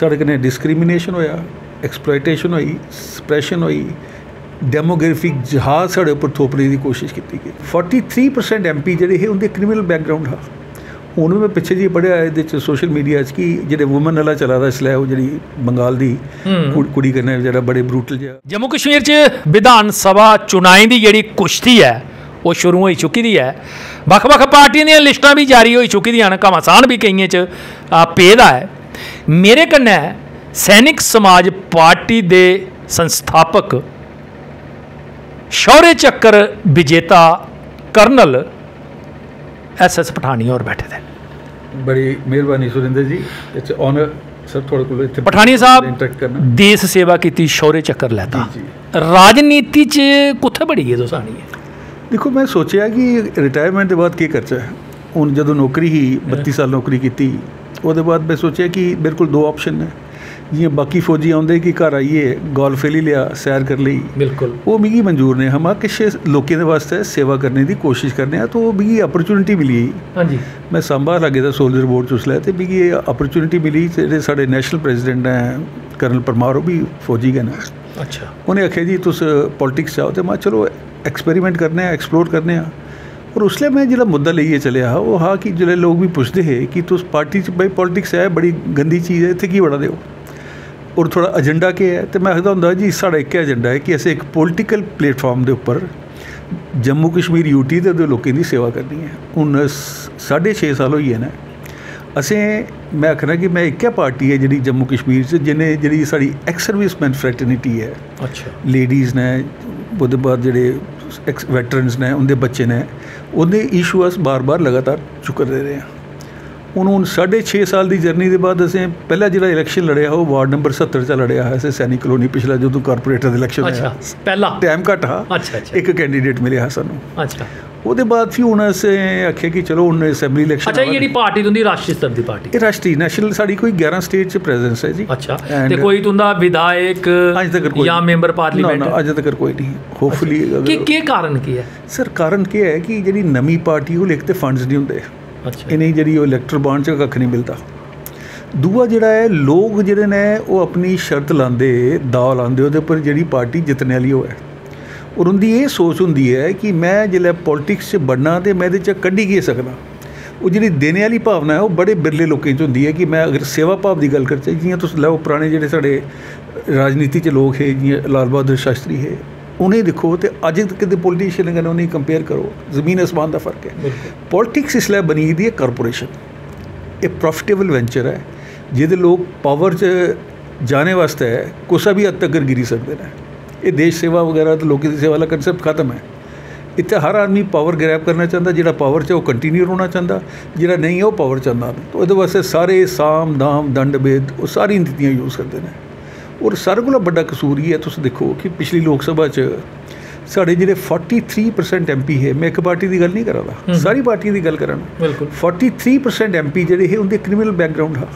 ਸਾਡੇ ਕਨੇ ਡਿਸਕ੍ਰਿਮੀਨੇਸ਼ਨ ਹੋਇਆ ਐਕਸਪਲੋਇਟੇਸ਼ਨ ਹੋਈ ਸਪਰੈਸ਼ਨ ਹੋਈ ਡੈਮੋਗ੍ਰਾਫਿਕ ਜਹਾਜ਼ ਸਾਡੇ ਉੱਪਰ ਥੋਪਣੇ ਦੀ ਕੋਸ਼ਿਸ਼ ਕੀਤੀ ਗਈ। 43% ਐਮਪੀ ਜਿਹੜੇ ਇਹ ਉਹਦੇ ਕ੍ਰਿਮੀਨਲ ਬੈਕਗ੍ਰਾਉਂਡ ਆ। ਹੁਣ ਮੈਂ ਪਿੱਛੇ ਜੀ ਪੜਿਆ ਇਹਦੇ ਚ ਸੋਸ਼ਲ ਮੀਡੀਆ 'ਚ ਕਿ ਜਿਹੜੇ ਔਮਨ ਵਾਲਾ ਚੱਲਾ ਇਸਲਾ ਉਹ ਜਿਹੜੀ ਬੰਗਾਲ ਦੀ ਕੁੜ- ਕਰਨੇ ਜਿਹੜਾ ਬੜੇ ਬਰੂਟਲ ਜਿਹਾ। ਜੰਮੂ ਕਸ਼ਮੀਰ 'ਚ ਵਿਧਾਨ ਸਭਾ ਚੁਣਾਈ ਦੀ ਜਿਹੜੀ ਕੁਸ਼ਤੀ ਹੈ ਉਹ ਸ਼ੁਰੂ ਹੋਈ ਚੁੱਕੀ ਦੀ ਹੈ। ਵੱਖ-ਵੱਖ ਪਾਰਟੀਆਂ ਦੀਆਂ ਲਿਸਟਾਂ ਵੀ ਜਾਰੀ ਹੋਈ ਚੁੱਕੀ ਦੀਆਂ ਹਨ। ਘਮਾਸਾਨ ਵੀ ਕਈਆਂ 'ਚ ਪੇਦਾ ਹੈ। ਮੇਰੇ ਕੰਨੇ ਸੈਨਿਕ ਸਮਾਜ ਪਾਰਟੀ ਦੇ ਸੰਸਥਾਪਕ ਸ਼ੌਰਯ ਚੱਕਰ ਵਿਜੇਤਾ ਕਰਨਲ ਐਸ ਐਸ ਪਠਾਨੀ ਹੋਰ ਬੈਠੇ ਨੇ। ਬੜੀ ਮਿਹਰਬਾਨੀ ਸੁਰਿੰਦਰ ਜੀ ਇਟਸ ਆਨਰ ਸਰ ਤੁਹਾਡੇ ਕੋਲ ਇੱਥੇ ਪਠਾਨੀ ਸਾਹਿਬ ਇੰਟਰੈਕਟ ਕਰਨਾ। ਦੇਸ਼ ਸੇਵਾ ਕੀਤੀ ਸ਼ੌਰਯ ਚੱਕਰ ਲੈਤਾ। ਰਾਜਨੀਤੀ 'ਚ ਕਿੱਥੇ ਬੜੀ ਹੈ ਦੋਸਾਨੀ ਹੈ? ਦੇਖੋ ਮੈਂ ਸੋਚਿਆ ਕਿ ਰਿਟਾਇਰਮੈਂਟ ਦੇ ਬਾਅਦ ਕੀ ਕਰਚਾ ਹੁਣ ਜਦੋਂ ਨੌਕਰੀ ਹੀ 32 ਸਾਲ ਨੌਕਰੀ ਕੀਤੀ ਉਹਦੇ ਬਾਅਦ ਮੈਂ ਸੋਚਿਆ ਕਿ ਮੇਰੇ ਕੋਲ ਦੋ ਆਪਸ਼ਨ ਨੇ। ਜਿਵੇਂ ਬਾਕੀ ਫੌਜੀ ਆਉਂਦੇ ਕਿ ਘਰ ਆਈਏ ਗੋਲਫ ਲੈ ਲਿਆ ਸੈਰ ਕਰ ਲਈ। ਬਿਲਕੁਲ। ਉਹ ਮਿਗੀ ਮਨਜ਼ੂਰ ਨੇ ਹਮਾ ਕਿਸੇ ਲੋਕਾਂ ਦੇ ਵਾਸਤੇ ਸੇਵਾ ਕਰਨੇ ਦੀ ਕੋਸ਼ਿਸ਼ ਕਰਨੇ ਆ ਤਾਂ ਉਹ ਮਿਗੀ ਅਪਰਚੂਨਿਟੀ ਮਿਲੀ ਹਾਂਜੀ। ਮੈਂ ਸੰਭਾ ਲੱਗੇ ਦਾ ਸੋਲਜਰ ਬੋਰਡ ਚੁਸ ਲਿਆ ਤੇ ਮਿਗੀ ਇਹ ਅਪਰਚੂਨਿਟੀ ਮਿਲੀ ਜਿਹੜੇ ਸਾਡੇ ਨੈਸ਼ਨਲ ਪ੍ਰੈਜ਼ੀਡੈਂਟ ਹੈ ਕਰਨਲ ਪਰਮਾਰ ਉਹ ਵੀ ਫੌਜੀ ਗਏ ਨੇ। ਅੱਛਾ। ਉਹਨੇ ਆਖਿਆ ਜੀ ਤੁਸ ਪੋਲਿਟਿਕਸ ਆਓ ਤੇ ਮੈਂ ਚਲੋ ਐਕਸਪੈਰੀਮੈਂਟ ਕਰਨੇ ਆ ਐਕਸਪਲੋਰ ਕਰਨੇ ਆ। ਔਰ ਉਸ ਲਈ ਮੈਂ ਜਿਹੜਾ ਮੁੱਦਾ ਲਈਏ ਚੱਲਿਆ ਉਹ ਹਾਂ ਕਿ ਜਿਹੜੇ ਲੋਕ ਵੀ ਪੁੱਛਦੇ ਹੈ ਕਿ ਤੁਸ ਪਾਰਟੀ ਚ ਬਈ ਪੋਲਿਟਿਕਸ ਹੈ ਬੜੀ ਗੰਦੀ ਚੀਜ਼ ਹੈ ਇੱਥੇ ਕੀ ਬੜਾ ਦਿਓ ਔਰ ਥੋੜਾ ਏਜੰਡਾ ਕੀ ਹੈ ਤੇ ਮੈਂ ਆਖਦਾ ਹੁੰਦਾ ਜੀ ਸਾਡਾ ਇੱਕ ਏਜੰਡਾ ਹੈ ਕਿ ਅਸੀਂ ਇੱਕ ਪੋਲਿਟੀਕਲ ਪਲੇਟਫਾਰਮ ਦੇ ਉੱਪਰ ਜੰਮੂ ਕਸ਼ਮੀਰ ਯੂਟੀ ਦੇ ਦੇ ਲੋਕਾਂ ਦੀ ਸੇਵਾ ਕਰਨੀ ਹੈ ਹੁਣ 6.5 ਸਾਲ ਹੋਈ ਹੈ ਨਾ ਅਸੀਂ ਮੈਂ ਆਖਣਾ ਕਿ ਮੈਂ ਇੱਕ ਹੀ ਪਾਰਟੀ ਹੈ ਜਿਹੜੀ ਜੰਮੂ ਕਸ਼ਮੀਰ 'ਚ ਜਿਹਨੇ ਜਿਹੜੀ ਸਾਡੀ ਐਕਸ ਸਰਵਿਸਮੈਨ ਫਰੈਟਰਨਿਟੀ ਹੈ ਅੱਛਾ ਲੇਡੀਜ਼ ਨੇ ਉਹਦੇ ਬਾਅਦ ਜਿਹੜੇ ਐਕਸ ਵੈਟਰਨਸ ਨੇ ਉਹਦੇ ਬੱਚੇ ਨੇ ਉਹਦੇ ਇਸ਼ੂਸ ਬਾਰ-ਬਾਰ ਲਗਾਤਾਰ ਚੁੱਕਦੇ ਰਹੇ ਆ ਹੁਣ ਹੁਣ ਸਾਢੇ 6 ਸਾਲ ਦੀ ਜਰਨੀ ਦੇ ਬਾਅਦ ਅਸੀਂ ਪਹਿਲਾ ਜਿਹੜਾ ਇਲੈਕਸ਼ਨ ਲੜਿਆ ਉਹ ਵਾਰਡ ਨੰਬਰ 70 ਚ ਲੜਿਆ ਹੈ ਸੇ ਸੈਨਿਕ ਕਲੋਨੀ ਪਿਛਲਾ ਜਦੋਂ ਕਾਰਪੋਰੇਟਰ ਦਾ ਇਲੈਕਸ਼ਨ ਅੱਛਾ ਹੋਇਆ ਪਹਿਲਾ? ਟਾਈਮ ਘੱਟ ਹਾਂ ਅੱਛਾ ਅੱਛਾ। ਇੱਕ ਕੈਂਡੀਡੇਟ ਮਿਲਿਆ ਸਾਨੂੰ। ਅੱਛਾ। ਉਹਦੇ ਬਾਅਦ ਫਿਰ ਹੁਣ ਅਸੀਂ ਆਖਿਆ ਕਿ ਚਲੋ ਹੁਣ ਅਸੈਂਬਲੀ ਇਲੈਕਸ਼ਨ ਅੱਛਾ ਇਹ ਜਿਹੜੀ ਪਾਰਟੀ ਤੁੰਦੀ ਰਾਸ਼ਟਰੀ ਸਤਰ ਦੀ ਪਾਰਟੀ। ਇਹ ਰਾਸ਼ਟਰੀ ਨੈਸ਼ਨਲ ਸਾਡੀ ਕੋਈ 11 ਸਟੇਟ ਚ ਪ੍ਰੈਜ਼ੈਂਸ ਹੈ ਜੀ। ਅੱਛਾ ਤੇ ਕੋਈ ਤੁੰਦਾ ਵਿਧਾਇਕ ਜਾਂ ਮੈਂਬਰ ਪਾਰਲੀਮੈਂਟ ਨਾ ਅੱਜ ਤੱਕ ਕੋਈ ਨਹੀਂ। ਹੋਪਫੁਲੀ ਕੀ ਕੀ ਕਾਰਨ ਕੀ ਹੈ? ਸਰ ਕਾਰਨ ਕੀ ਹੈ ਕਿ ਜਿਹੜੀ ਨਵੀਂ ਪਾਰਟੀ ਉਹ ਲਿਖ ਤੇ ਫੰਡਸ ਨਹੀਂ ਹੁੰਦੇ। ਅੱਛਾ। ਇਹਨੇ ਜਿਹੜੀ ਉਹ ਇਲੈਕਟਰ ਬਾਂਡ ਚ ਕੱਖ ਨਹੀਂ ਮਿਲਦਾ। ਦੂਆ ਜਿਹੜਾ ਹੈ ਲੋਕ ਜਿਹੜੇ ਨੇ ਉਹ ਆਪਣੀ ਸ਼ਰਤ ਲਾਉਂਦੇ ਦਾਅ ਲਾਉਂਦੇ ਉਹਦੇ ਉੱਪਰ ਜਿਹੜੀ ਪਾਰਟੀ ਜਿੱਤਣ ਵਾਲੀ ਉਹ ਹੈ। ਔਰ ਉਹਦੀ ਇਹ ਸੋਚ ਹੁੰਦੀ ਹੈ ਕਿ ਮੈਂ ਜਿਹੜਾ ਪੋਲਿਟਿਕਸ 'ਚ ਵੜਨਾ ਤੇ ਮੈਂ ਇਹਦੇ 'ਚ ਕੱਢੀ ਕੀ ਸਕਦਾ। ਉਹ ਜਿਹੜੀ ਦੇਣੇ ਵਾਲੀ ਭਾਵਨਾ ਹੈ ਉਹ ਬੜੇ ਬਿਰਲੇ ਲੋਕਾਂ 'ਚ ਹੁੰਦੀ ਹੈ ਕਿ ਮੈਂ ਅਗਰ ਸੇਵਾ ਭਾਵ ਦੀ ਗੱਲ ਕਰਚੇ ਜਿਵੇਂ ਤੁਸੀਂ ਲਓ ਪੁਰਾਣੇ ਜਿਹੜੇ ਸਾਡੇ ਰਾਜਨੀਤੀ 'ਚ ਲੋਕ ਹੈ ਜਿਵੇਂ ਲਾਲ ਬਹਾਦਰ ਸ਼ਾਸਤਰੀ ਹੈ ਉਹਨੇ ਦੇਖੋ ਤੇ ਅੱਜ ਤੱਕ ਦੇ ਪੋਲੀਟੀਸ਼ੀਅਨ ਨਾਲ ਉਹਨੇ ਕੰਪੇਅਰ ਕਰੋ ਜ਼ਮੀਨ ਅਸਮਾਨ ਦਾ ਫ਼ਰਕ ਹੈ। ਪੋਲਿਟਿਕਸ ਇਸ ਲਈ ਬਣੀ ਦੀ ਹੈ ਕਾਰਪੋਰੇਸ਼ਨ ਇਹ ਪ੍ਰੋਫਿਟੇਬਲ ਵੈਂਚਰ ਹੈ ਜਿਹਦੇ ਲੋਕ ਪਾਵਰ 'ਚ ਜਾਣੇ ਵਾਸਤੇ ਹੈ ਕੋਸਾ ਵੀ ਹੱਦ ਤੱਕ ਗਿਰੀ ਸਕਦੇ ਨੇ। ਇਹ ਦੇਸ਼ ਸੇਵਾ ਵਗੈਰਾ ਤੇ ਲੋਕੀ ਦੀ ਸੇਵਾ ਵਾਲਾ ਕਨਸੈਪਟ ਖਤਮ ਹੈ। ਇੱਥੇ ਹਰ ਆਦਮੀ ਪਾਵਰ ਗ੍ਰੈਬ ਕਰਨਾ ਚਾਹੁੰਦਾ ਜਿਹੜਾ ਪਾਵਰ 'ਚ ਹੈ ਉਹ ਕੰਟੀਨਿਊ ਰਹਿਣਾ ਚਾਹੁੰਦਾ ਜਿਹੜਾ ਨਹੀਂ ਹੈ ਉਹ ਪਾਵਰ ਚਾਹੁੰਦਾ ਤਾਂ ਉਹਦੇ ਵਾਸਤੇ ਸਾਰੇ ਸਾਮ ਦਾਮ ਦੰਡ ਭੇਦ ਉਹ ਸਾਰੀ ਨੀਤੀਆਂ ਯੂਜ਼ ਕਰਦੇ ਨੇ। ਔਰ ਸਾਰਿਆਂ ਕੋਲੋਂ ਵੱਡਾ ਕਸੂਰ ਇਹ ਹੈ ਤੁਸੀਂ ਦੇਖੋ ਕਿ ਪਿਛਲੀ ਲੋਕ ਸਭਾ 'ਚ ਸਾਡੇ ਜਿਹੜੇ 43% ਐਮਪੀ ਹੈ ਮੈਂ ਇੱਕ ਪਾਰਟੀ ਦੀ ਗੱਲ ਨਹੀਂ ਕਰਾਂਗਾ ਸਾਰੀ ਪਾਰਟੀ ਦੀ ਗੱਲ ਕਰਾਂ ਬਿਲਕੁਲ। 43% ਐਮਪੀ ਜਿਹੜੇ ਇਹ ਉਹਦੇ ਕ੍ਰਿਮੀਨਲ ਬੈਕਗ੍ਰਾਉਂਡ ਆ।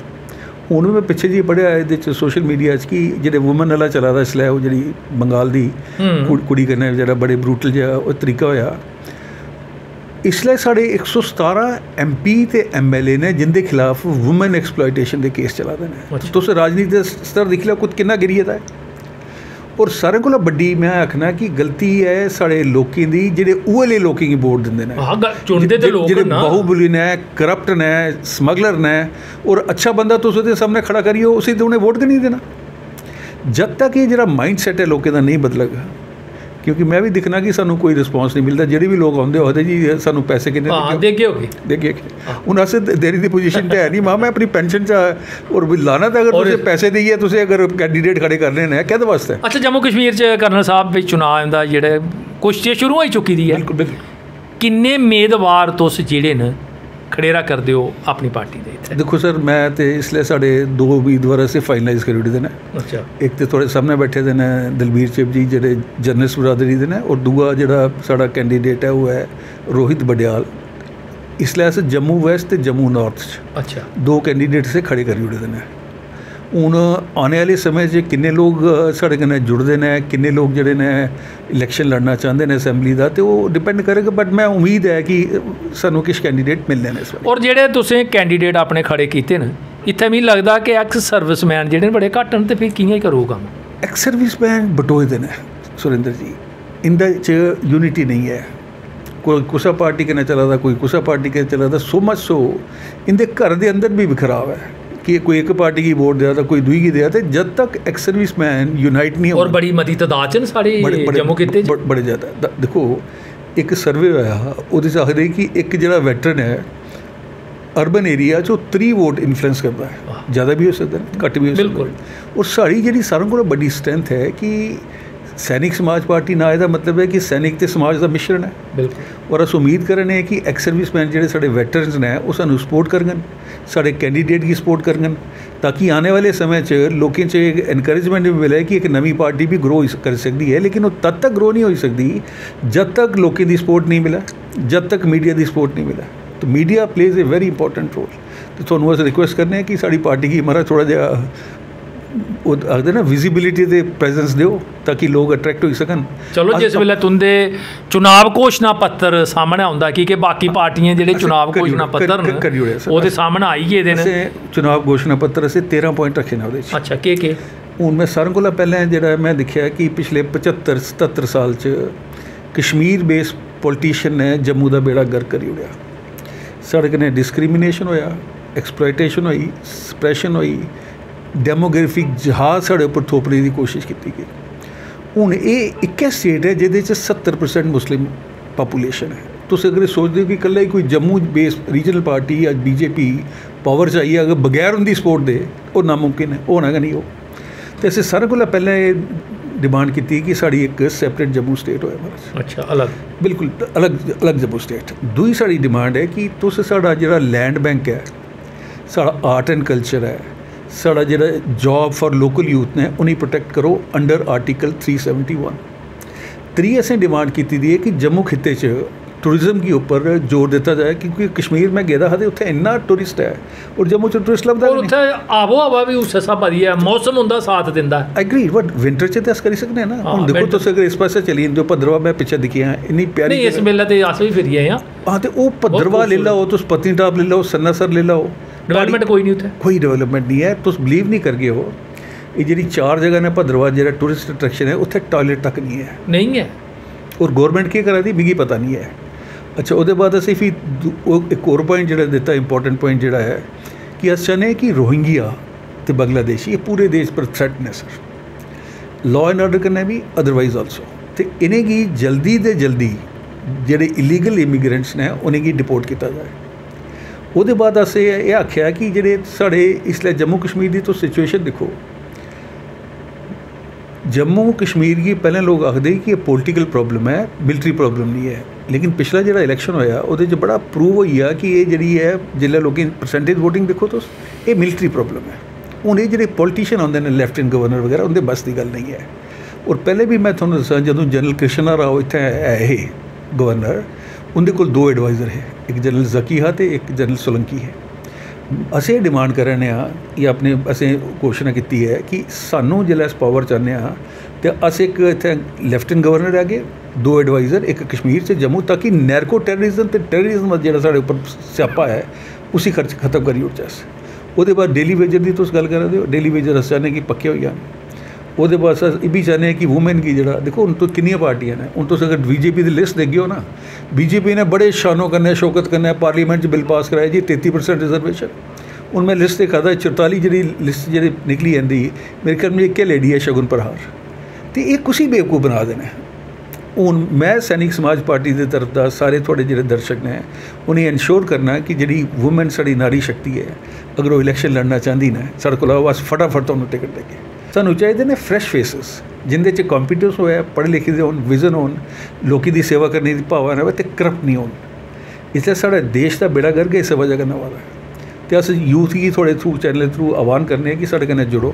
ਹੁਣ ਵੀ ਮੈਂ ਪਿੱਛੇ ਜੀ ਪੜਿਆ ਇਹਦੇ ਚ ਸੋਸ਼ਲ ਮੀਡੀਆ 'ਚ ਕਿ ਜਿਹੜੇ ਔਮਨ ਵਾਲਾ ਚੱਲਾ ਦਾ ਇਸਲਾ ਉਹ ਜਿਹੜੀ ਬੰਗਾਲ ਦੀ ਕੁੜ- ਕਰਨੇ ਜਿਹੜਾ ਬੜੇ ਬਰੂਟਲ ਜਿਹਾ ਉਹ ਤਰੀਕਾ ਹੋਇਆ। ਇਸ ਲਈ ਸਾਡੇ 117 ਐਮਪੀ ਤੇ ਐਮਐਲਏ ਨੇ ਜਿੰਦੇ ਖਿਲਾਫ ਔਮਨ ਐਕਸਪਲੋਇਟੇਸ਼ਨ ਦੇ ਕੇਸ ਚਲਾਦੇ ਨੇ ਅੱਛਾ। ਤੁਸੀਂ ਰਾਜਨੀਤੀ ਦੇ ਸਤਰ ਦੇਖ ਲਿਆ ਕੁਝ ਕਿੰਨਾ ਗਿਰੀਅਤ ਹੈ? ਔਰ ਸਾਰੇ ਕੋਲ ਵੱਡੀ ਮੈਂ ਆਖਣਾ ਕਿ ਗਲਤੀ ਹੈ ਸਾਡੇ ਲੋਕਾਂ ਦੀ ਜਿਹੜੇ ਉਹਲੇ ਲੋਕਾਂ ਨੂੰ ਵੋਟ ਦਿੰਦੇ ਨੇ। ਗੱਲ ਚੁਣਦੇ ਤੇ ਲੋਕ ਜਿਹੜੇ ਬਾਹੂਬਲੀ ਨੇ ਕਰਪਟ ਨੇ ਸਮਗਲਰ ਨੇ ਔਰ ਅੱਛਾ ਬੰਦਾ ਤੁਸੀਂ ਉਹਦੇ ਸਾਹਮਣੇ ਖੜਾ ਕਰਿਓ ਉਸੇ ਤੇ ਉਹਨੇ ਵੋਟ ਨਹੀਂ ਦੇਣਾ। ਜਦ ਤੱਕ ਇਹ ਜਿਹੜਾ ਮਾਈਂਡ ਸੈਟ ਹੈ ਲੋਕਾਂ ਦਾ ਨਹੀਂ ਬਦਲੇਗਾ ਕਿਉਂਕਿ ਮੈਂ ਵੀ ਦਿਖਣਾ ਕਿ ਸਾਨੂੰ ਕੋਈ ਰਿਸਪੌਂਸ ਨਹੀਂ ਮਿਲਦਾ। ਜਿਹੜੇ ਵੀ ਲੋਕ ਆਉਂਦੇ ਹੋਦੇ ਜੀ ਸਾਨੂੰ ਪੈਸੇ ਕਿੰਨੇ ਹਾਂ ਦੇਖੇ ਹੋਗੇ ਦੇਖੀਏ ਹੁਣ ਅਸੇ ਦੇਰੀ ਦੀ ਪੋਜੀਸ਼ਨ ਤੇ ਹੈ ਨਹੀਂ। ਮਾਂ ਮੈਂ ਆਪਣੀ ਪੈਨਸ਼ਨ ਚ ਔਰ ਵੀ ਲਾਣਾ ਤਾਂ ਅਗਰ ਤੁਸੀਂ ਪੈਸੇ ਦੇਈਏ ਤੁਸੀਂ ਅਗਰ ਕੈਂਡੀਡੇਟ ਖੜੇ ਕਰਨੇ ਨੇ ਕਿਹਦੇ ਵਾਸਤੇ? ਅੱਛਾ ਜੰਮੂ ਕਸ਼ਮੀਰ ਚ ਕਰਨਲ ਸਾਹਿਬ ਵੀ ਚੁਣਾਵ ਦਾ ਜਿਹੜੇ ਕੁਸ਼ਤੀ ਸ਼ੁਰੂ ਹੋਈ ਚੁੱਕੀ ਦੀ ਹੈ। ਬਿਲਕੁਲ ਬਿਲਕੁਲ। ਕਿੰਨੇ ਉਮੀਦਵਾਰ ਤੁਸੀਂ ਜਿਹੜੇ ਨੇ ਖੜੇਰਾ ਕਰਦੇ ਹੋ ਆਪਣੀ ਪਾਰਟੀ ਦੇ ਇੱਥੇ? ਦੇਖੋ ਸਰ ਮੈਂ ਤੇ ਇਸ ਲਈ ਸਾਡੇ ਦੋ ਉਮੀਦਵਾਰ ਅਸੀਂ ਫਾਈਨਲਾਈਜ਼ ਕਰੀ ਉੜੇ ਨੇ। ਅੱਛਾ। ਇੱਕ ਤੇ ਤੁਹਾਡੇ ਸਾਹਮਣੇ ਬੈਠੇ ਦੇ ਨੇ ਦਲਬੀਰ ਚਿਪ ਜੀ ਜਿਹੜੇ ਜਰਨਲਿਸਟ ਬਰਾਦਰੀ ਦੇ ਨੇ ਔਰ ਦੂਆ ਜਿਹੜਾ ਸਾਡਾ ਕੈਂਡੀਡੇਟ ਹੈ ਉਹ ਹੈ ਰੋਹਿਤ ਬਡਿਆਲ ਇਸ ਲਈ ਅਸੀਂ ਜੰਮੂ ਵੈਸਟ ਤੇ ਜੰਮੂ ਨਾਰਥ 'ਚ ਅੱਛਾ। ਦੋ ਕੈਂਡੀਡੇਟ ਸੇ ਖੜੇ ਕਰੀ ਉੜੇ ਦੇ ਨੇ। ਹੁਣ ਆਉਣ ਵਾਲੇ ਸਮੇਂ 'ਚ ਕਿੰਨੇ ਲੋਕ ਸਾਡੇ ਨਾਲ ਜੁੜਦੇ ਨੇ ਕਿੰਨੇ ਲੋਕ ਜਿਹੜੇ ਨੇ ਇਲੈਕਸ਼ਨ ਲੜਨਾ ਚਾਹੁੰਦੇ ਨੇ ਅਸੈਂਬਲੀ ਦਾ ਤੇ ਉਹ ਡਿਪੈਂਡ ਕਰੇਗਾ ਬਟ ਮੈਂ ਉਮੀਦ ਹੈ ਕਿ ਸਾਨੂੰ ਕਿਸ ਕੈਂਡੀਡੇਟ ਮਿਲਣੇ ਨੇ ਇਸ ਵਾਰ। ਔਰ ਜਿਹੜੇ ਤੁਸੀਂ ਕੈਂਡੀਡੇਟ ਆਪਣੇ ਖੜੇ ਕੀਤੇ ਨੇ ਇੱਥੇ ਮੈਨੂੰ ਲੱਗਦਾ ਕਿ ਐਕਸ ਸਰਵਿਸਮੈਨ ਜਿਹੜੇ ਬੜੇ ਘੱਟ ਹਨ ਤੇ ਫਿਰ ਕਿਵੇਂ ਕਰੂ ਕੰਮ ਐਕਸ ਸਰਵਿਸਮੈਨ ਬਟੋਏ ਦੇ ਨੇ ਸੁਰਿੰਦਰ ਜੀ। ਇੰਦਾ ਚ ਯੂਨਿਟੀ ਨਹੀਂ ਹੈ। ਕੋਈ ਕੁਸਾ ਪਾਰਟੀ ਕੇ ਨਾਲ ਚੱਲਦਾ ਕੋਈ ਕੁਸਾ ਪਾਰਟੀ ਕੇ ਚੱਲਦਾ ਸੋ ਮਚ ਸੋ ਇੰਦੇ ਘਰ ਦੇ ਅੰਦਰ ਵੀ ਵਿਖਰਾਵ ਹੈ। ਕਿ ਕੋਈ ਇੱਕ ਪਾਰਟੀ ਕੀ ਵੋਟ ਦਿਆ ਤਾਂ ਕੋਈ ਦੂਈ ਕੀ ਦਿਆ ਤੇ ਜਦ ਤੱਕ ਐਕਸ ਸਰਵਿਸਮੈਨ ਯੂਨਾਈਟ ਨਹੀਂ ਔਰ ਹੋਣਾ ਬੜੀ ਮਤੀ ਤਦਾਦ ਚ ਬੜੇ ਜੰਮੂ ਕਿਤੇ ਬੜੇ- ਜ਼ਿਆਦਾ। ਦੇਖੋ ਇੱਕ ਸਰਵੇ ਹੋਇਆ ਉਹਦੇ ਚ ਆਖਦੇ ਕਿ ਇੱਕ ਜਿਹੜਾ ਵੈਟਰਨ ਹੈ ਅਰਬਨ ਏਰੀਆ 'ਚ ਉਹ 3 ਵੋਟ ਇਨਫਲੂਐਂਸ ਕਰਦਾ ਹੈ। ਜ਼ਿਆਦਾ ਵੀ ਹੋ ਸਕਦਾ ਘੱਟ ਵੀ ਹੋ ਸਕਦਾ। ਬਿਲਕੁਲ। ਔਰ ਸਾਡੀ ਜਿਹੜੀ ਸਾਰਿਆਂ ਕੋਲੋਂ ਵੱਡੀ ਸਟਰੈਂਥ ਹੈ ਕਿ ਸੈਨਿਕ ਸਮਾਜ ਪਾਰਟੀ ਨਾ ਇਹਦਾ ਮਤਲਬ ਹੈ ਕਿ ਸੈਨਿਕ ਤੇ ਸਮਾਜ ਦਾ ਮਿਸ਼ਰਣ ਹੈ। ਬਿਲਕੁਲ। ਔਰ ਅਸੀਂ ਉਮੀਦ ਕਰ ਰਹੇ ਹਾਂ ਕਿ ਐਕਸ ਸਰਵਿਸਮੈਨ ਜਿਹੜੇ ਸਾਡੇ ਵੈਟਰਨਸ ਨੇ ਉਹ ਸਾਨੂੰ ਸਪੋਰਟ ਕਰਨਗੇ। ਸਾਡੇ ਕੈਂਡੀਡੇਟ ਕੀ ਸਪੋਰਟ ਕਰਨਗੇ ਤਾਂ ਕਿ ਆਉਣੇ ਵਾਲੇ ਸਮੇਂ 'ਚ ਲੋਕਾਂ 'ਚ ਇੱਕ ਐਨਕਰੇਜਮੈਂਟ ਵੀ ਮਿਲੇ ਕਿ ਇੱਕ ਨਵੀਂ ਪਾਰਟੀ ਵੀ ਗਰੋ ਕਰ ਸਕਦੀ ਹੈ, ਲੇਕਿਨ ਉਹ ਤਦ ਤੱਕ ਗਰੋ ਨਹੀਂ ਹੋ ਸਕਦੀ ਜਦ ਤੱਕ ਲੋਕਾਂ ਦੀ ਸਪੋਰਟ ਨਹੀਂ ਮਿਲੇ, ਜਦ ਤੱਕ ਮੀਡੀਆ ਦੀ ਸਪੋਰਟ ਨਹੀਂ ਮਿਲੇ। ਤਾਂ media plays a very important role ਤੇ ਤੁਹਾਨੂੰ ਅਸੀਂ ਰਿਕੁਐਸਟ ਕਰਨੇ ਆ ਕਿ ਸਾਡੀ ਪਾਰਟੀ ਕੀ ਮਰਾ ਥੋੜਾ ਜਿਹਾ ਉਹ ਆਖਦੇ ਨਾ ਵਿਜ਼ਿਬਿਲਿਟੀ ਤੇ ਪ੍ਰੈਜ਼ੈਂਸ ਦਿਓ ਤਾਂ ਕਿ ਲੋਕ ਅਟਰੈਕਟ ਹੋ ਸਕਣ। ਚਲੋ ਜਿਸ ਵੇਲੇ ਤੁੰਦੇ ਚੁਣਾਵ ਘੋਸ਼ਣਾ ਪੱਤਰ ਸਾਹਮਣੇ ਆਉਂਦਾ ਕੀ ਕਿ ਬਾਕੀ ਪਾਰਟੀਆਂ ਜਿਹੜੇ ਚੁਣਾਵ ਘੋਸ਼ਣਾ ਪੱਤਰ ਨੇ। ਉਹਦੇ ਸਾਹਮਣੇ ਆਈ ਗਏ ਦੇ ਨੇ। ਚੁਣਾਵ ਘੋਸ਼ਣਾ ਪੱਤਰ ਅਸੀਂ 13 ਪੁਆਇੰਟ ਰੱਖੇ ਨੇ ਉਹਦੇ 'ਚ। ਅੱਛਾ ਕੀ ਕੀ? ਹੁਣ ਮੈਂ ਸਾਰਿਆਂ ਕੋਲੋਂ ਪਹਿਲਾਂ ਜਿਹੜਾ ਮੈਂ ਦੇਖਿਆ ਕਿ ਪਿਛਲੇ 75 77 ਸਾਲ 'ਚ ਕਸ਼ਮੀਰ ਬੇਸ ਪੋਲੀਟੀਸ਼ੀਅਨ ਨੇ ਜੰਮੂ ਦਾ ਬੇੜਾ ਗਰ ਕਰੀ ਉੜਿਆ। ਸਾਡੇ ਕਨੇ ਡਿਸਕ੍ਰਿਮੀਨੇਸ਼ਨ ਹੋਇਆ ਐਕਸਪਲੋਇਟੇਸ਼ਨ ਹੋਈ ਸਪਰੈਸ਼ਨ ਹੋਈ ਡੈਮੋਗ੍ਰਾਫਿਕ ਜਹਾਜ਼ ਸਾਡੇ ਉੱਪਰ ਥੋਪਣੇ ਦੀ ਕੋਸ਼ਿਸ਼ ਕੀਤੀ ਗਈ। ਹੁਣ ਇਹ ਇੱਕ ਸਟੇਟ ਹੈ ਜਿਹਦੇ 'ਚ 70% ਮੁਸਲਿਮ ਪਾਪੂਲੇਸ਼ਨ ਹੈ। ਤੁਸੀਂ ਅਗਰ ਸੋਚਦੇ ਹੋ ਕਿ ਇਕੱਲਾ ਹੀ ਕੋਈ ਜੰਮੂ ਬੇਸ ਰੀਜਨਲ ਪਾਰਟੀ ਜਾਂ ਬੀਜੇਪੀ ਪਾਵਰ 'ਚ ਆਈ ਅਗਰ ਬਗੈਰ ਉਹਦੀ ਸਪੋਰਟ ਦੇ ਉਹ ਨਾਮੁਮਕਿਨ ਹੈ ਉਹ ਗਾ ਨਹੀਂ ਉਹ। ਤੇ ਅਸੀਂ ਸਾਰਿਆਂ ਕੋਲੋਂ ਪਹਿਲਾਂ ਇਹ ਡਿਮਾਂਡ ਕੀਤੀ ਕਿ ਸਾਡੀ ਇੱਕ ਸੈਪਰੇਟ ਜੰਮੂ ਸਟੇਟ ਹੋਏ ਮਹਾਰਾਜ ਅੱਛਾ ਅਲੱਗ। ਬਿਲਕੁਲ ਅਲੱਗ ਅਲੱਗ ਜੰਮੂ ਸਟੇਟ ਦੂਜੀ ਸਾਡੀ ਡਿਮਾਂਡ ਹੈ ਕਿ ਤੁਸੀਂ ਸਾਡਾ ਜਿਹੜਾ ਲੈਂਡ ਬੈਂਕ ਹੈ ਸਾਡਾ ਆਰਟ ਐਂਡ ਕਲਚਰ ਹੈ ਸਾਡਾ ਜਿਹੜਾ ਜੌਬ ਫਾਰ ਲੋਕਲ ਯੂਥ ਨੇ ਉਹਨੀ ਪ੍ਰੋਟੈਕਟ ਕਰੋ ਅੰਡਰ ਆਰਟੀਕਲ 371 3 ਅਸੀਂ ਡਿਮਾਂਡ ਕੀਤੀ ਦੀ ਹੈ ਕਿ ਜੰਮੂ ਖਿੱਤੇ 'ਚ ਟੂਰਿਜ਼ਮ ਦੇ ਉੱਪਰ ਜ਼ੋਰ ਦਿੱਤਾ ਜਾਏ ਕਿਉਂਕਿ ਕਸ਼ਮੀਰ ਮੈਂ ਗਿਆ ਹਾਂ ਤੇ ਉੱਥੇ ਇੰਨਾ ਟੂਰਿਸਟ ਹੈ ਔਰ ਜੰਮੂ ਚ ਟੂਰਿਸਟ ਲੱਭਦਾ ਨਹੀਂ ਉੱਥੇ ਆਬੋ ਹਵਾ ਵੀ ਉਸੇ ਹਿਸਾਬ ਦੀ ਹੈ ਮੌਸਮ ਹੁੰਦਾ ਸਾਥ ਦਿੰਦਾ। ਐਗਰੀ ਬਟ ਵਿੰਟਰ ਚ ਤਾਂ ਕਰੀ ਸਕਦੇ ਨਾ। ਹੁਣ ਦੇਖੋ ਤੁਸੀਂ ਅਗਰ ਇਸ ਪਾਸੇ ਚਲੀ ਜੋ ਭਦਰਵਾ ਮੈਂ ਪਿੱਛੇ ਦਿਖਿਆ ਇੰਨੀ ਪਿਆਰੀ ਨਹੀਂ ਇਸ ਮੇਲੇ ਤੇ ਆਸ ਵੀ ਫਿਰੀ ਆ ਹਾਂ ਤੇ ਉਹ ਭਦਰਵਾ ਲੈ ਲਓ ਤੁਸੀਂ ਪਤਨੀਟਾਪ ਲੈ ਲਓ ਸੰਨਸਰ ਲੈ ਲਓ। ਡਿਵੈਲਪਮੈਂਟ ਕੋਈ ਨਹੀਂ ਉੱਥੇ। ਕੋਈ ਡਿਵੈਲਪਮੈਂਟ ਨਹੀਂ ਹੈ। ਤੁਸੀਂ ਬਲੀਵ ਨਹੀਂ ਕਰਗੇ ਹੋ ਇਹ ਜਿਹੜੀ ਚਾਰ ਜਗ੍ਹਾ ਨੇ ਭਦਰਵਾ ਜਿਹੜਾ ਟੂਰਿਸਟ ਅਟਰੈਕਸ਼ਨ ਹੈ ਉੱਥੇ ਟਾਇਲਟ ਤੱਕ ਨਹੀਂ ਹੈ। ਨਹੀਂ ਹੈ। ਔਰ ਗਵਰਨਮੈਂਟ ਕੀ ਕਰਾ ਦੀ ਮਿਗੀ ਪਤਾ ਨਹੀਂ ਹੈ। ਅੱਛਾ ਉਹਦੇ ਬਾਅਦ ਅਸੀਂ ਫਿਰ ਦੂ- ਇੱਕ ਹੋਰ ਪੁਆਇੰਟ ਜਿਹੜਾ ਦਿੱਤਾ ਇੰਪੋਰਟੈਂਟ ਪੁਆਇੰਟ ਜਿਹੜਾ ਹੈ ਕਿ ਅਸੀਂ ਹਾਂ ਕਿ ਰੋਹਿੰਗੀਆ ਤੇ ਬੰਗਲਾਦੇਸ਼ੀ ਇਹ ਪੂਰੇ ਦੇਸ਼ ਪਰ ਥ੍ਰੈਟ ਨੇ ਸਰ ਲਾਅ ਐਂਡ ਆਰਡਰ ਕਰਨਾ ਵੀ ਅਦਰਵਾਈਜ਼ ਆਲਸੋ ਤੇ ਇਹਨੇ ਕੀ ਜਲਦੀ ਤੇ ਜਲਦੀ ਜਿਹੜੇ ਇਲੀਗਲ ਇਮੀਗ੍ਰੈਂਟਸ ਨੇ ਉਹਨੇ ਕੀ ਡਿਪੋਰਟ ਕੀਤਾ ਜਾਏ? ਉਹਦੇ ਬਾਅਦ ਅਸੀਂ ਇਹ ਆਖਿਆ ਕਿ ਜਿਹੜੇ ਸਾਡੇ ਇਸ ਲਈ ਜੰਮੂ ਕਸ਼ਮੀਰ ਦੀ ਤੋਂ ਸਿਚੁਏਸ਼ਨ ਦੇਖੋ। ਜੰਮੂ ਕਸ਼ਮੀਰ ਕੀ ਪਹਿਲਾਂ ਲੋਕ ਆਖਦੇ ਕਿ ਇਹ ਪੋਲੀਟੀਕਲ ਪ੍ਰੋਬਲਮ ਹੈ ਮਿਲਟਰੀ ਪ੍ਰੋਬਲਮ ਨਹੀਂ ਹੈ। ਲੇਕਿਨ ਪਿਛਲਾ ਜਿਹੜਾ ਇਲੈਕਸ਼ਨ ਹੋਇਆ, ਉਹਦੇ 'ਚ ਬੜਾ ਪ੍ਰੂਵ ਹੋਈ ਆ ਕਿ ਇਹ ਜਿਹੜੀ ਹੈ ਜਿਹੜੇ ਲੋਕੀ ਪਰਸੈਂਟੇਜ VOTING ਦੇਖੋ ਤੁਸੀਂ ਇਹ ਮਿਲਟਰੀ ਪ੍ਰੋਬਲਮ ਹੈ। ਹੁਣ ਇਹ ਜਿਹੜੇ ਪੋਲੀਟੀਸ਼ੀਅਨ ਆਉਂਦੇ ਨੇ ਲੈਫਟਨੈਂਟ ਗਵਰਨਰ ਵਗੈਰਾ, ਉਹਦੇ ਬਸ ਦੀ ਗੱਲ ਨਹੀਂ ਹੈ। ਔਰ ਪਹਿਲੇ ਵੀ ਮੈਂ ਤੁਹਾਨੂੰ ਦੱਸਾਂ, ਜਦੋਂ ਜਨਰਲ ਕ੍ਰਿਸ਼ਨਾ ਰਾਓ ਇੱਥੇ ਹੈ ਗਵਰਨਰ ਉਹਦੇ ਕੋਲ ਦੋ ਐਡਵਾਈਜ਼ਰ ਹੈ ਇੱਕ ਜਨਰਲ ਜ਼ਕੀ ਹੈ ਤੇ ਇੱਕ ਜਨਰਲ ਸੋਲੰਕੀ ਹੈ ਅਸੀਂ ਡਿਮਾਂਡ ਕਰ ਰਹੇ ਹਾਂ ਕਿ ਆਪਣੇ ਅਸੀਂ ਘੋਸ਼ਣਾ ਕੀਤੀ ਹੈ ਕਿ ਸਾਨੂੰ ਜਿਹੜਾ ਇਸ ਪਾਵਰ ਚਾਹੁੰਦੇ ਆ ਤੇ ਅਸੀਂ ਇੱਕ ਇੱਥੇ ਲੈਫਟਨੈਂਟ ਗਵਰਨਰ ਹੈਗੇ ਦੋ ਐਡਵਾਈਜ਼ਰ ਇੱਕ ਕਸ਼ਮੀਰ 'ਚ ਜੰਮੂ ਤੱਕ ਕਿ ਨੈਰਕੋ ਟੈਰਰਿਜ਼ਮ ਤੇ ਟੈਰਰਿਜ਼ਮ ਜਿਹੜਾ ਸਾਡੇ ਉੱਪਰ ਸਿਆਪਾ ਹੈ ਉਸੇ ਖਰਚ ਖਤਮ ਕਰੀ ਉੱਚਾ ਉਹਦੇ ਬਾਅਦ ਡੇਲੀ ਵੇਜਰ ਦੀ ਤੁਸੀਂ ਗੱਲ ਕਰ ਰਹੇ ਹੋ ਡੇਲੀ ਵੇਜਰ ਅਸੀਂ ਚਾਹੁੰਦੇ ਕਿ ਪੱਕੇ ਹੋ ਜਾਣ ਉਹਦੇ ਬਾਅਦ ਅਸੀਂ ਇਹ ਵੀ ਚਾਹੁੰਦੇ ਕਿ ਔਮਨ ਕੀ ਜਿਹੜਾ, ਦੇਖੋ ਹੁਣ ਤੋਂ ਕਿੰਨੀਆਂ ਪਾਰਟੀਆਂ ਨੇ, ਹੁਣ ਤੁਸੀਂ ਅਗਰ ਬੀਜੇਪੀ ਦੀ ਲਿਸਟ ਦੇਖਿਓ ਨਾ ਬੀਜੇਪੀ ਨੇ ਬੜੇ ਸ਼ਾਨੋ ਕਰਨੇ ਸ਼ੌਕਤ ਕਰਨੇ ਪਾਰਲੀਮੈਂਟ 'ਚ ਬਿੱਲ ਪਾਸ ਕਰਾਇਆ ਜੀ 33% ਰਿਜ਼ਰਵੇਸ਼ਨ ਹੁਣ ਮੈਂ ਲਿਸਟ ਦੇਖਦਾ ਤਾਂ 44 ਜਿਹੜੀ ਲਿਸਟ ਜਿਹੜੀ ਨਿਕਲੀ ਜਾਂਦੀ, ਮੇਰੇ ਖਿਆਲ ਵਿੱਚ ਇੱਕ ਲੇਡੀ ਹੈ ਸ਼ਗੁਨ ਪ੍ਰਹਾਰ। ਤੇ ਇਹ ਕੁਸੀ ਬੇਵਕੂਫ ਬਣਾ ਦੇਣਾ ਹੁਣ ਮੈਂ ਸੈਨਿਕ ਸਮਾਜ ਪਾਰਟੀ ਦੇ ਤਰਫ ਦਾ ਸਾਰੇ ਤੁਹਾਡੇ ਜਿਹੜੇ ਦਰਸ਼ਕ ਨੇ, ਉਹਨੇ ਇਨਸ਼ੋਰ ਕਰਨਾ ਕਿ ਜਿਹੜੀ ਔਮਨ ਸਾਡੀ ਨਾਰੀ ਸ਼ਕਤੀ ਹੈ, ਅਗਰ ਉਹ ਇਲੈਕਸ਼ਨ ਲੜਨਾ ਚਾਹੁੰਦੀ ਨਾ, ਸਾਡੇ ਕੋਲ ਆਓ, ਬਸ ਫਟਾਫਟ ਤੁਹਾਨੂੰ ਟਿਕਟ ਦੇ ਕੇ। ਸਾਨੂੰ ਚਾਹੀਦੇ ਨੇ ਫਰੈਸ਼ ਫੇਸਸ ਜਿੰਦੇ 'ਚ ਕੰਪੀਟੈਂਸ ਹੋਇਆ ਪੜ੍ਹੇ ਲਿਖੇ ਦੇ ਹੋਣ ਵਿਜ਼ਨ ਹੋਣ, ਲੋਕੀ ਦੀ ਸੇਵਾ ਕਰਨ ਦੀ ਭਾਵਨਾ ਹੋਵੇ ਤੇ ਕਰਪਟ ਨਹੀਂ ਹੋਣ। ਇਸ ਲਈ ਸਾਡਾ ਦੇਸ਼ ਦਾ ਬੇੜਾ ਗਰਕ ਇਸ ਵਜ੍ਹਾ ਜਗਨ ਵਾਲਾ। ਹੈ ਤੇ ਅਸੀਂ ਯੂਥ ਕੀ ਥੋੜੇ ਥਰੂ ਚੈਨਲ ਥਰੂ ਆਹਵਾਨ ਕਰਨੇ ਕਿ ਸਾਡੇ ਨਾਲ ਜੁੜੋ।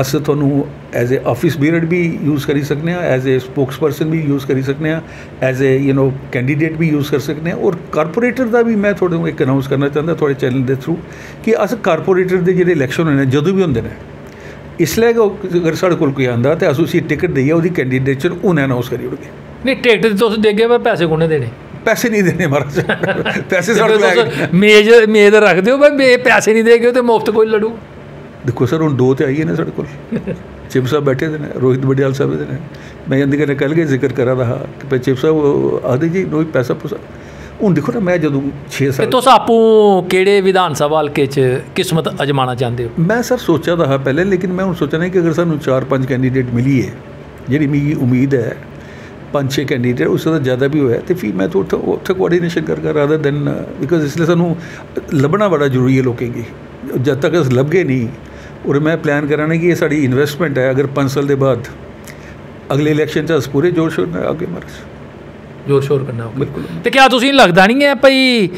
ਅਸੀਂ ਤੁਹਾਨੂੰ ਐਜ਼ ਅ ਆਫਿਸ ਬੀਰਡ ਵੀ ਯੂਜ਼ ਕਰੀ ਸਕਨੇ ਆ ਐਜ਼ ਅ ਸਪੋਕਸਪਰਸਨ ਵੀ ਯੂਜ਼ ਕਰੀ ਸਕਨੇ ਆ as a you no candidate we use ਕਰ ਸਕਨੇ ਆ। ਔਰ ਕਾਰਪੋਰੇਟਰ ਦਾ ਵੀ ਮੈਂ ਤੁਹਾਡੇ ਨੂੰ ਇੱਕ ਅਨਾਉਂਸ ਕਰਨਾ ਚਾਹੁੰਦਾ, ਤੁਹਾਡੇ ਚੈਨਲ ਦੇ ਥਰੂ ਕਿ ਅਸੀਂ ਕਾਰਪੋਰੇਟਰ ਦੇ ਜਿਹੜੇ ਇਲੈਕਸ਼ਨ ਹੋਣੇ ਨੇ, ਜਦੋਂ ਵੀ ਹੁੰਦੇ ਨੇ ਇਸ ਲਈ ਕਿ ਅਗਰ ਸਾਡੇ ਕੋਲ ਕੋਈ ਆਂਦਾ ਤੇ ਅਸੀਂ ਉਸੇ ਟਿਕਟ ਦਈਏ ਉਹਦੀ ਕੈਂਡੀਡੇਚਰ ਉਹਨੇ ਅਨਾਉਂਸ ਕਰੀ ਉੜਗੇ ਨਹੀਂ ਟਿਕਟ ਤੇ ਤੁਸੀਂ ਦੇਗੇ ਪਰ ਪੈਸੇ ਕੋਨੇ ਦੇਣੇ ਪੈਸੇ ਨਹੀਂ ਦੇਣੇ ਮਹਾਰਾਜ ਪੈਸੇ ਸਾਡੇ ਕੋਲ ਜਦੋਂ ਮੇਜ਼ ਮੇਜ਼ ਰੱਖ ਦਿਓ ਬਈ ਇਹ ਪੈਸੇ ਨਹੀਂ ਦੇਗੇ ਤੇ ਮੁਫਤ ਕੋਈ ਲੜੂ ਦੇਖੋ ਸਰ ਹੁਣ ਦੋ ਤੇ ਆਈਏ ਨੇ ਸਾਡੇ ਕੋਲ ਚਿਪ ਸਾਹਿਬ ਬੈਠੇ ਦੇ ਨੇ ਰੋਹਿਤ ਬੜਿਆਲ ਸਾਹਿਬ ਦੇ ਨੇ ਮੈਂ ਕਨੇ ਕੱਲ ਕੇ ਜ਼ਿਕਰ ਕਰਾ ਰਹਾ ਕਿ ਭਾਈ ਚਿਪ ਸਾਹਿਬ ਹੁਣ ਦੇਖੋ ਨਾ ਮੈਂ ਜਦੋਂ 6 ਤੇ ਸਾਲ ਤੁਸੀਂ ਆਪੂ ਕਿਹੜੇ ਵਿਧਾਨ ਸਭਾ ਹਲਕੇ 'ਚ ਕਿਸਮਤ ਅਜਮਾਣਾ ਚਾਹੁੰਦੇ ਹੋ? ਮੈਂ ਸਰ ਸੋਚਿਆ ਰਹਾ ਪਹਿਲੇ ਲੇਕਿਨ ਮੈਂ ਹੁਣ ਸੋਚਿਆ ਨਹੀਂ ਕਿ ਅਗਰ ਸਾਨੂੰ 4-5 ਕੈਂਡੀਡੇਟ ਮਿਲੀ ਹੈ ਜਿਹੜੀ ਮੇਰੀ ਉਮੀਦ ਹੈ ਪੰਜ ਛੇ ਕੈਂਡੀਡੇਟ ਉਸ ਤੋਂ ਜ਼ਿਆਦਾ ਵੀ ਹੋਇਆ ਤੇ ਫਿਰ ਮੈਂ ਤਾਂ ਉੱਥੇ ਉੱਥੇ ਕੋਆਰਡੀਨੇਸ਼ਨ ਕਰ ਕਰ ਰਾਦਰ ਦੈਨ ਬਿਕਾਜ਼ ਇਸ ਲਈ ਸਾਨੂੰ ਲੱਭਣਾ ਬੜਾ ਜ਼ਰੂਰੀ ਹੈ ਲੋਕਾਂ ਕੀ ਜਦ ਤੱਕ ਅਸੀਂ ਲੱਭ ਨਹੀਂ ਔਰ ਮੈਂ ਪਲਾਨ ਕਰਾਣਾ ਕਿ ਇਹ ਸਾਡੀ ਇਨਵੈਸਟਮੈਂਟ ਹੈ ਅਗਰ 5 ਸਾਲ ਦੇ ਬਾਅਦ ਅਗਲੇ ਇਲੈਕਸ਼ਨ 'ਚ ਅਸੀਂ ਪੂਰੇ ਜੋਰ ਸ਼ੋਰ ਨਾਲ ਅੱਗੇ ਮਾਰਾਂਗੇ ਜ਼ੋਰ ਸ਼ੋਰ ਕਰਨਾ ਤੇ ਕਿਆ ਤੁਸੀਂ ਲੱਗਦਾ ਨਹੀਂ ਹੈ ਭਈ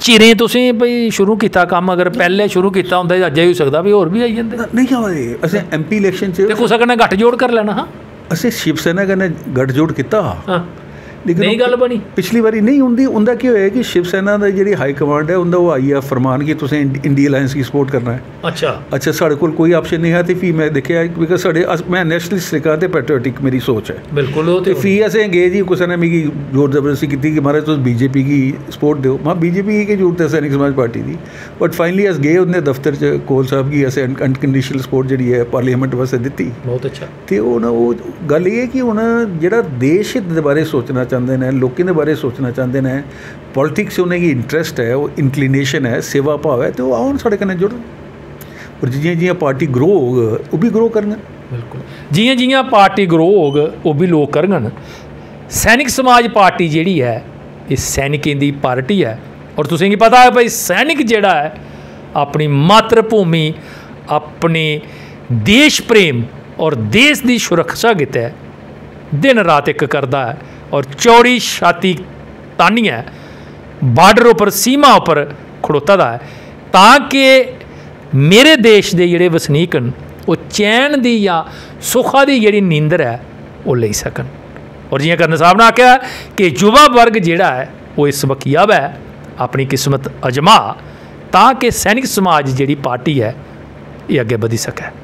ਚਿਰੇ ਤੁਸੀਂ ਭਈ ਸ਼ੁਰੂ ਕੀਤਾ ਕੰਮ ਅਗਰ ਪਹਿਲੇ ਸ਼ੁਰੂ ਕੀਤਾ ਹੁੰਦਾ ਅੱਜ ਹੀ ਹੋ ਸਕਦਾ ਵੀ ਹੋਰ ਵੀ ਆਈ ਜਾਂਦੇ? ਨਹੀਂ ਆਵੇ ਅਸੀਂ ਐਮਪੀ ਇਲੈਕਸ਼ਨ 'ਚ ਤੇ ਕਨੇ ਗੱਠ ਜੋੜ ਕਰ ਲੈਣਾ ਹਾਂ। ਅਸੀਂ ਸ਼ਿਵ ਸੈਨਾ ਕਨੇ ਗੱਠਜੋੜ ਕੀਤਾ। ਹਾਂ। ਲੇਕਿਨ ਨਹੀਂ ਗੱਲ ਬਣੀ। ਪਿਛਲੀ ਵਾਰੀ ਨਹੀਂ ਹੁੰਦੀ ਉਹਦਾ ਕੀ ਹੋਇਆ ਕਿ ਸ਼ਿਵ ਸੈਨਾ ਦਾ ਜਿਹੜੀ ਹਾਈ ਕਮਾਂਡ ਹੈ ਉਹਦਾ ਉਹ ਆਈ ਆ ਫਰਮਾਨ ਕਿ ਤੁਸੀਂ ਇੰਡੀਆ ਅਲਾਈਅੰਸ ਦੀ ਸਪੋਰਟ ਕਰਨਾ ਹੈ। ਅੱਛਾ। ਅੱਛਾ ਸਾਡੇ ਕੋਲ ਕੋਈ ਆਪਸ਼ਨ ਨਹੀਂ ਹੈ ਤੇ ਫੀ ਮੈਂ ਦੇਖਿਆ ਬਿਕਾਜ਼ ਸਾਡੇ ਮੈਂ ਨੈਸ਼ਨਲਿਸਟ ਲਿਖਾ ਤੇ ਪੈਟਰੀਓਟਿਕ ਮੇਰੀ ਸੋਚ ਹੈ। ਬਿਲकुल ਉਹ ਤੇ ਫੀ ਐਸੇ ਗਏ ਜੀ ਕਿਸੇ ਨੇ ਮੇਰੀ ਜ਼ੋਰ ਜ਼ਬਰਦਸਤੀ ਕੀਤੀ ਕਿ ਮਹਾਰਾਜ ਤੁਸੀਂ ਬੀਜੇਪੀ ਦੀ ਸਪੋਰਟ ਦਿਓ। ਮੈਂ ਬੀਜੇਪੀ ਕੀ ਜ਼ਰੂਰਤ ਹੈ ਸੈਨਿਕ ਸਮਾਜ ਪਾਰਟੀ ਦੀ। ਬਟ ਫਾਈਨਲੀ ਅਸ ਗਏ ਉਹਨੇ ਦਫ਼ਤਰ ਚ ਕੋਲ ਸਾਹਿਬ ਕੀ ਐਸੇ ਅਨਕੰਡੀਸ਼ਨਲ ਸਪੋਰਟ ਜਿਹੜੀ ਹੈ ਪਾਰਲੀਮੈਂਟ ਵਾਸਤੇ ਦਿੱਤੀ। ਬਹੁਤ ਅੱਛਾ। ਤੇ ਉਹ ਉਹ ਗੱਲ ਇਹ ਹੈ ਕਿ ਹੁਣ ਜਿਹੜਾ ਦੇਸ਼ ਦੇ ਬਾਰੇ ਸੋਚਣਾ ਚਾਹੁੰਦੇ ਨੇ, ਲੋਕਾਂ ਦੇ ਬਾਰੇ ਸੋਚਣਾ ਚਾਹੁੰਦੇ ਨੇ। ਪੋਲਿਟਿਕਸ ਉਹਨਾਂ ਦੀ ਇੰਟਰਸਟ ਹੈ, ਉਹ ਇਨਕਲੀਨੇਸ਼ਨ ਹੈ, ਸੇਵਾ ਭਾਵ ਹੈ, ਤੇ ਉਹ ਆਉਣ ਸਾਡੇ ਕਨੇ ਜੁੜਨ। ਔਰ ਜਿਹੀਆਂ ਜਿਹੀਆਂ ਪਾਰਟੀ ਗਰੋ ਹੋਗ ਉਹ ਵੀ ਗਰੋ ਕਰਨਗੇ ਬਿਲਕੁਲ। ਜੀਆਂ ਜੀਆਂ ਪਾਰਟੀ ਗਰੋ ਹੋਗ ਉਹ ਵੀ ਲੋਕ ਕਰਨਗਣ ਸੈਨਿਕ ਸਮਾਜ ਪਾਰਟੀ ਜਿਹੜੀ ਹੈ, ਇਹ ਸੈਨਿਕਾਂ ਦੀ ਪਾਰਟੀ ਹੈ। ਔਰ ਤੁਸੀਂ ਕੀ ਪਤਾ ਹੈ ਭਾਈ ਸੈਨਿਕ ਜਿਹੜਾ ਹੈ, ਆਪਣੀ ਮਾਤਰ ਭੂਮੀ ਆਪਣੀ ਦੇਸ਼ ਪ੍ਰੇਮ ਔਰ ਦੇਸ਼ ਦੀ ਸੁਰੱਖਿਆ ਕੀਤਾ ਦਿਨ ਰਾਤ ਇੱਕ ਕਰਦਾ ਹੈ। ਔਰ ਚੌੜੀ ਛਾਤੀ ਤਾਨੀ ਹੈ ਬਾਰਡਰ ਉੱਪਰ, ਸੀਮਾ ਉੱਪਰ ਖੜੋਤਾ ਦਾ ਹੈ। ਤਾਂ ਕਿ ਮੇਰੇ ਦੇਸ਼ ਦੇ ਜਿਹੜੇ ਵਸਨੀਕ ਹਨ, ਉਹ ਚੈਨ ਦੀ ਜਾਂ ਸੁਖਾ ਦੀ ਜਿਹੜੀ ਨੀਂਦਰ ਹੈ, ਉਹ ਲਈ ਸਕਣ। ਔਰ ਜਿਵੇਂ ਕਰਨ ਸਾਹਿਬ ਨੇ ਆਖਿਆ ਕਿ ਯੁਵਾ ਵਰਗ ਜਿਹੜਾ ਹੈ, ਉਹ ਇਸ ਵਕੀਆ ਹੈ, ਆਪਣੀ ਕਿਸਮਤ ਅਜਮਾ, ਤਾਂ ਕਿ ਸੈਨਿਕ ਸਮਾਜ ਜਿਹੜੀ ਪਾਰਟੀ ਹੈ, ਇਹ ਅੱਗੇ ਵਧੀ ਸਕੇ।